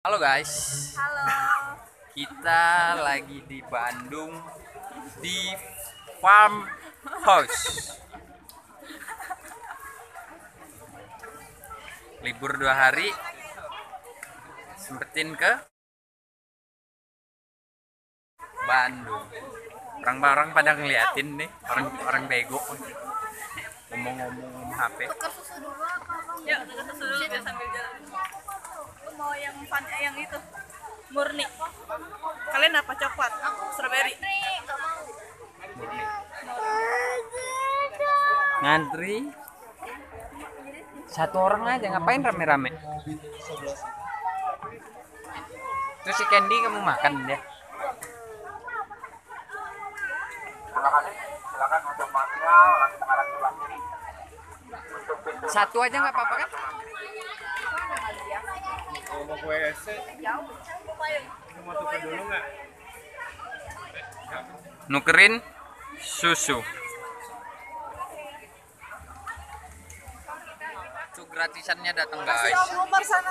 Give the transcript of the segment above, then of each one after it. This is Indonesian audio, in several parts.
Halo guys, Halo. kita lagi di Bandung di Farm House. Libur dua hari, sempetin ke Bandung. Orang-orang pada ngeliatin nih, orang-orang bego ngomong-ngomong HP. Tukar susu dulu apa bang? Ya, udah susu dulu biar sambil jalan. Mau yang van eh, yang itu murni. Kalian apa coklat? Aku strawberry. Murni. Ngantri satu orang aja ngapain rame-rame? Terus si Candy kamu makan dia? Satu aja nggak apa-apa kan? Kalau mau ke WC, mau tukar dulu nggak? Nukerin susu. Itu gratisannya datang guys. Nomor sana.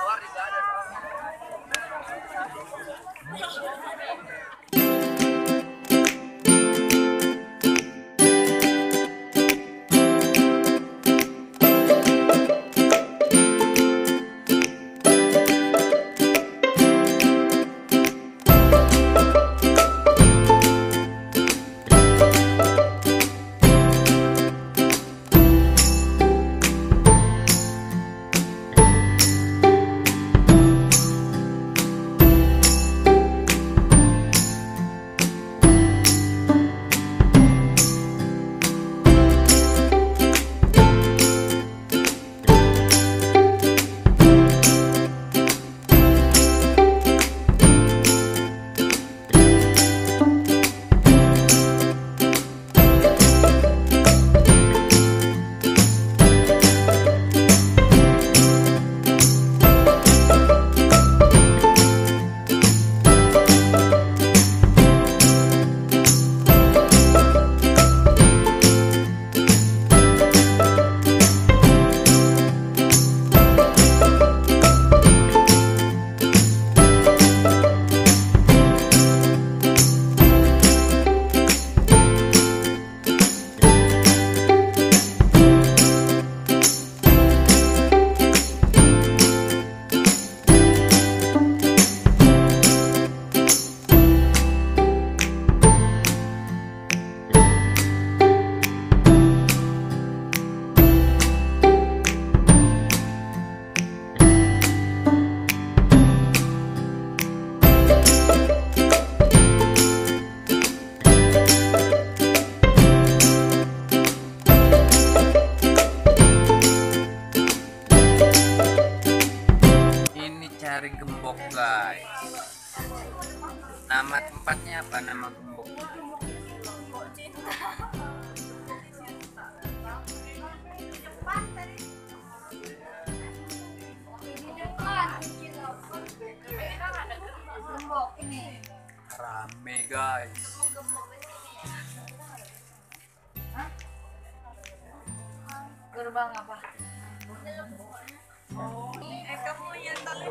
Cari gembok guys. Nama tempatnya apa nama gembok? Rame guys. Gerbang apa? Eh kamu yang tali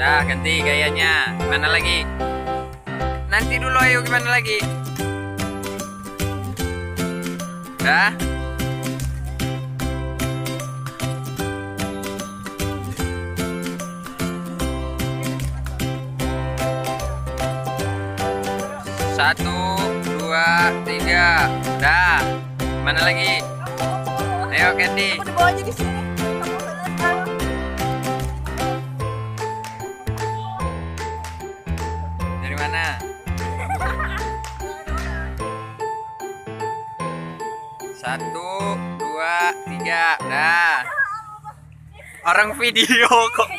Dah, ganti gayanya. Mana lagi? Nanti dulu ayo gimana lagi? Dah. Satu, dua, tiga. Dah. Mana lagi? Ayo Candy. Aku dibawa aja di sini. Mana? Satu, dua, tiga, dah. Orang video kok.